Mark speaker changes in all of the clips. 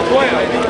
Speaker 1: halfway, I think.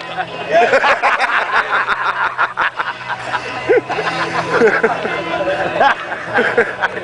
Speaker 2: John?
Speaker 3: Yeah.